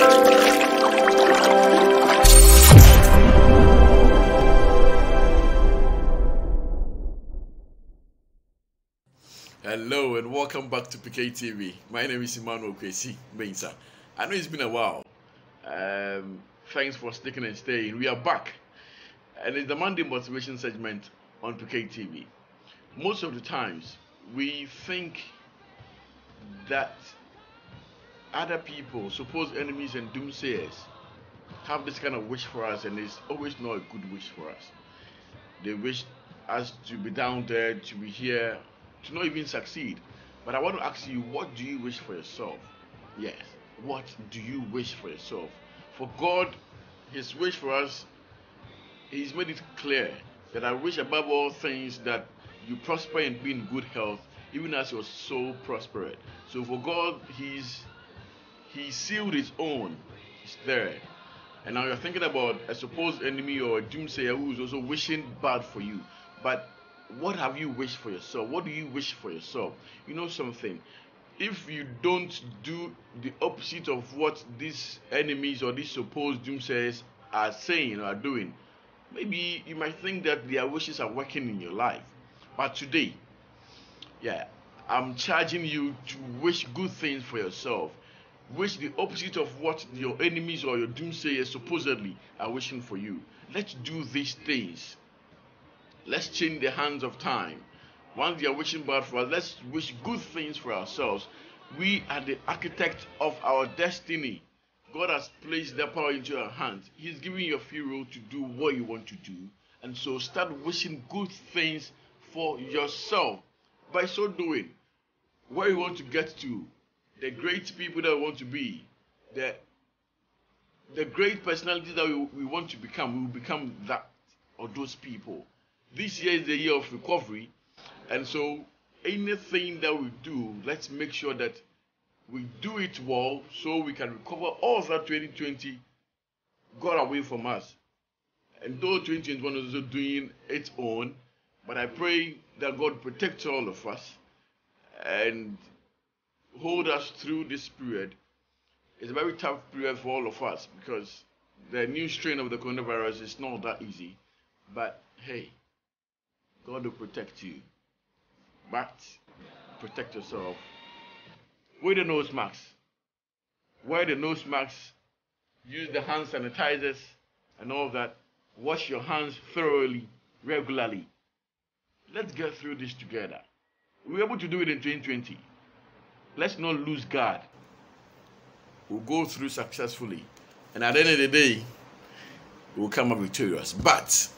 Hello and welcome back to PK TV. My name is Emmanuel Kwesi Mensah. I know it's been a while. Um, thanks for sticking and staying. We are back, and it's the Monday motivation segment on PK TV. Most of the times, we think that other people, supposed enemies and doomsayers, have this kind of wish for us, and it's always not a good wish for us. They wish us to be down there, to be here, to not even succeed. But I want to ask you, what do you wish for yourself? Yes, what do you wish for yourself? For God, His wish for us, He's made it clear that I wish above all things that you prosper and be in good health, even as your soul prospered. So for God, He's He sealed His own. It's there. And now you're thinking about a supposed enemy or a doomsayer who is also wishing bad for you. But what have you wished for yourself? What do you wish for yourself? You know something? If you don't do the opposite of what these enemies or these supposed doomsayers are saying or are doing, maybe you might think that their wishes are working in your life. But today, yeah, I'm charging you to wish good things for yourself. Wish the opposite of what your enemies or your doomsayers supposedly are wishing for you. Let's do these things Let's change the hands of time. Once they are wishing bad for us, let's wish good things for ourselves. We are the architect of our destiny. God has placed that power into your hands. He's giving you a free will to do what you want to do. And so start wishing good things for yourself. By so doing, where you want to get to, the great people that we want to be, the, the great personalities that we, we want to become, we will become that or those people this year is the year of recovery, and so anything that we do, let's make sure that we do it well so we can recover all that 2020 got away from us. And though 2021 is also doing its own, but I pray that God protects all of us and hold us through this period. It's a very tough period for all of us because the new strain of the coronavirus is not that easy. But hey, God will protect you. But protect yourself. Wear the nose masks. Wear the nose masks. Use the hand sanitizers and all that. Wash your hands thoroughly, regularly. Let's get through this together. We were able to do it in 2020. Let's not lose guard. We'll go through successfully. And at the end of the day, we'll come up victorious. But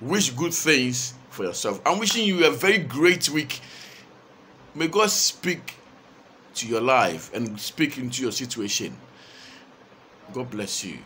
wish good things for yourself. I'm wishing you a very great week. May God speak to your life and speak into your situation. God bless you.